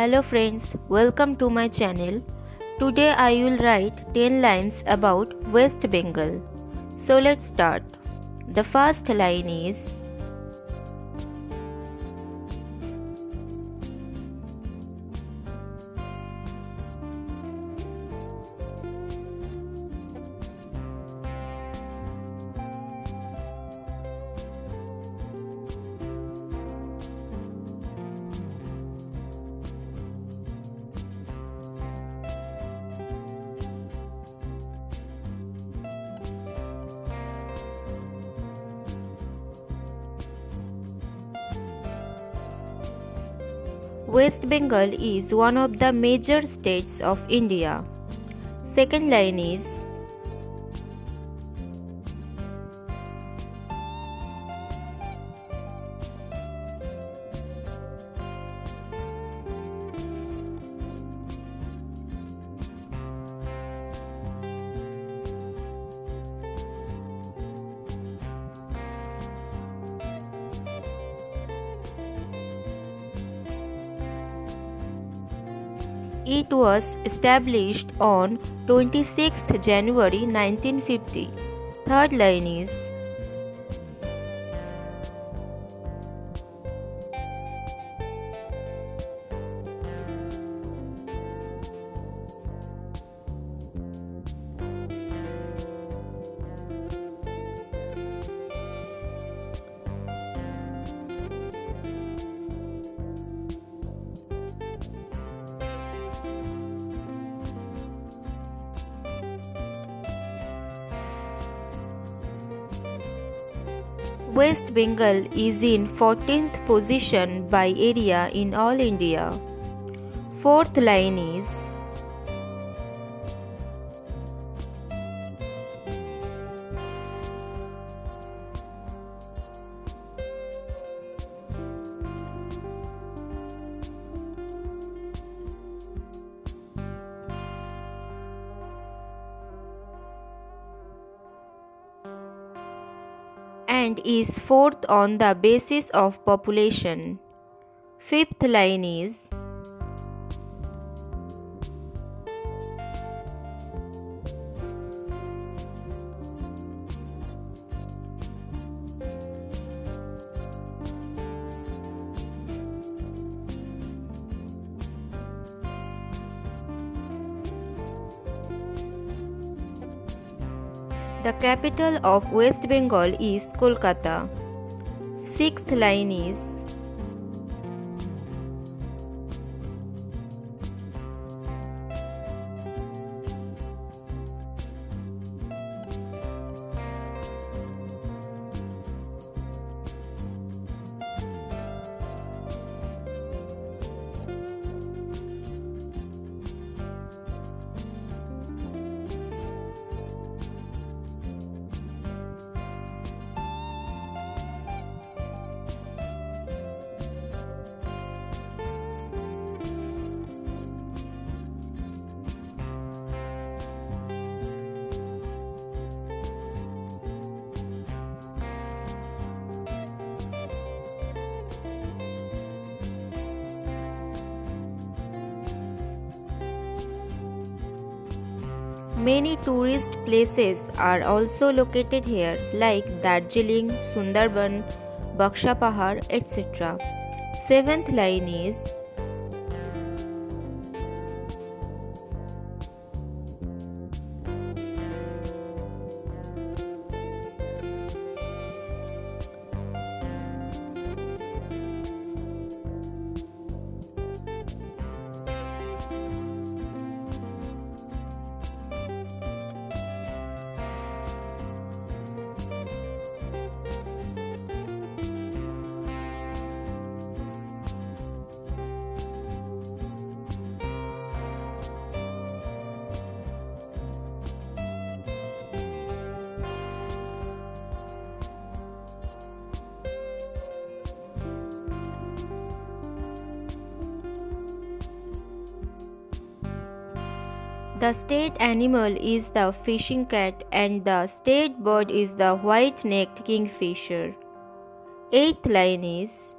Hello friends, welcome to my channel. Today I will write 10 lines about West Bengal. So let's start. The first line is West Bengal is one of the major states of India. Second line is It was established on 26th January 1950. Third line is West Bengal is in 14th position by area in all India. Fourth line is and is fourth on the basis of population. Fifth line is The capital of West Bengal is Kolkata. Sixth line is Many tourist places are also located here like Darjeeling, Sundarban, Baksha Pahar, etc. Seventh line is The state animal is the fishing cat and the state bird is the white-necked kingfisher. Eighth line is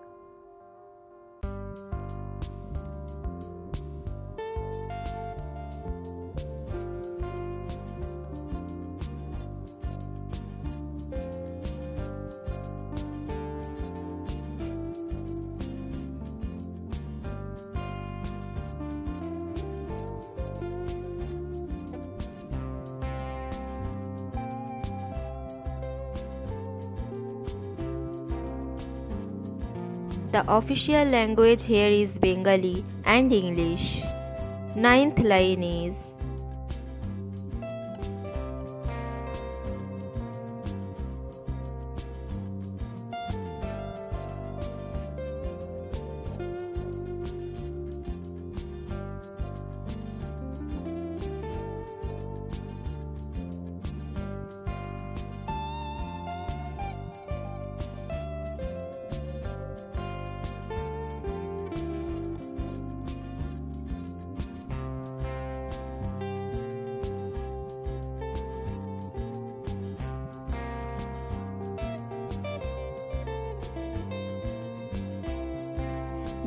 The official language here is Bengali and English. Ninth line is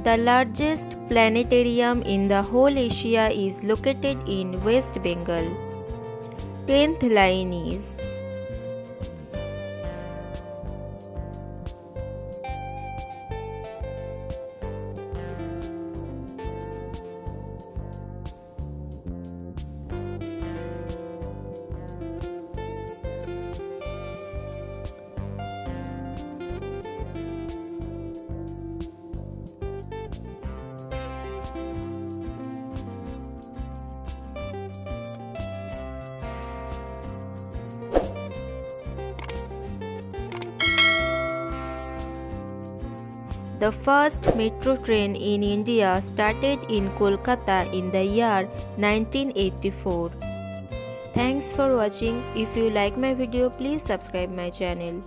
The largest planetarium in the whole Asia is located in West Bengal. 10th line is The first metro train in India started in Kolkata in the year 1984. Thanks for watching. If you like my video, please subscribe my channel.